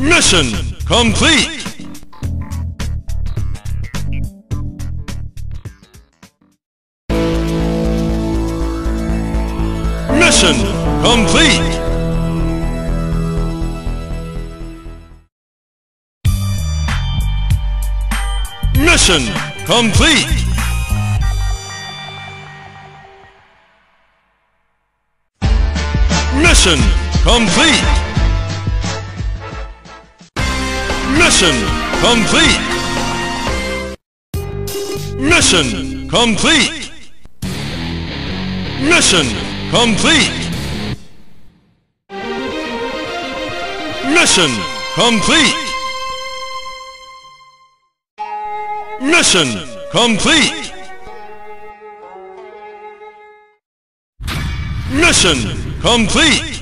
Mission complete! Mission complete! Mission complete! Mission complete! Mission complete! Mission complete! Mission complete! Mission complete! Mission complete! Mission complete!